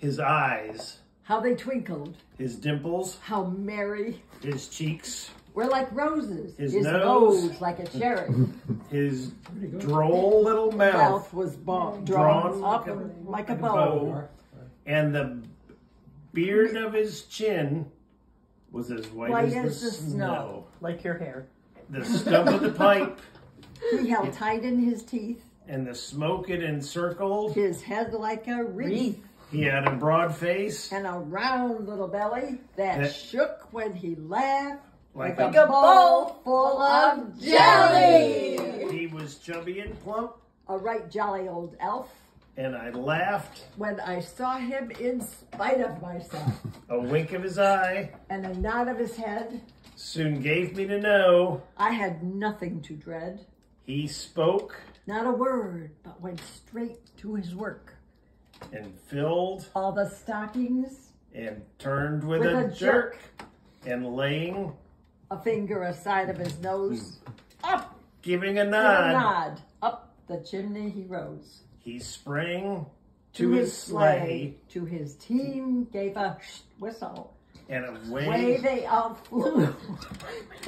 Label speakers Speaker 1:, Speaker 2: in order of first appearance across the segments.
Speaker 1: his eyes,
Speaker 2: how they twinkled,
Speaker 1: his dimples,
Speaker 2: how merry.
Speaker 1: his cheeks,
Speaker 2: We're like roses.
Speaker 1: His
Speaker 2: nose.
Speaker 1: nose.
Speaker 2: like a cherry.
Speaker 1: his droll little mouth,
Speaker 2: Mouth was bo- drawn,
Speaker 1: Drawn
Speaker 2: up
Speaker 1: like a-
Speaker 2: like a bow.
Speaker 1: bow. and the beard of his chin was as white,
Speaker 2: White
Speaker 1: as,
Speaker 2: as
Speaker 1: the,
Speaker 2: the
Speaker 1: snow.
Speaker 2: snow.
Speaker 3: Like your hair.
Speaker 1: The stub of the pipe
Speaker 2: He held tight in his teeth,
Speaker 1: and the smoke it encircled.
Speaker 2: his head like a wreath,
Speaker 1: He had a broad face
Speaker 2: and a round little belly that,
Speaker 1: That-
Speaker 2: shook when he laughed
Speaker 1: like
Speaker 2: like
Speaker 1: a
Speaker 2: a bowl full of jelly.
Speaker 1: He was chubby and plump,
Speaker 2: A right jolly old elf
Speaker 1: and I laughed.
Speaker 2: when I saw him in spite of myself.
Speaker 1: A wink of his eye
Speaker 2: and a nod of his head.
Speaker 1: soon gave me to know
Speaker 2: I had nothing to dread,
Speaker 1: he spoke
Speaker 2: not a word, but went straight to his work.
Speaker 1: And filled
Speaker 2: All the stockings,
Speaker 1: and turned with,
Speaker 2: With
Speaker 1: a,
Speaker 2: a
Speaker 1: jerk, and laying,
Speaker 2: a finger aside of his nose, up
Speaker 1: giving a nod,
Speaker 2: a nod, up the chimney he rose.
Speaker 1: he sprang to, his sleigh,
Speaker 2: to his team gave a whistle.
Speaker 1: and
Speaker 2: Away
Speaker 1: away
Speaker 2: they all flew,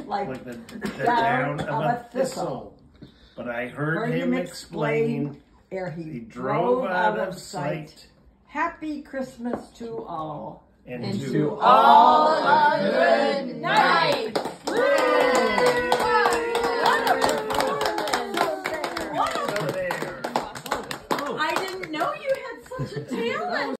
Speaker 2: like,
Speaker 1: like the, the
Speaker 2: down
Speaker 1: down of a
Speaker 2: thistle.
Speaker 1: thistle. But I heard,
Speaker 2: heard
Speaker 1: him
Speaker 2: him
Speaker 1: explain
Speaker 2: ere he,
Speaker 1: he drove, drove out, of sight. sight.
Speaker 2: Happy Christmas to all.
Speaker 1: And,
Speaker 2: and
Speaker 1: to,
Speaker 2: to
Speaker 1: all,
Speaker 2: a good night. I didn't know you had such a talent.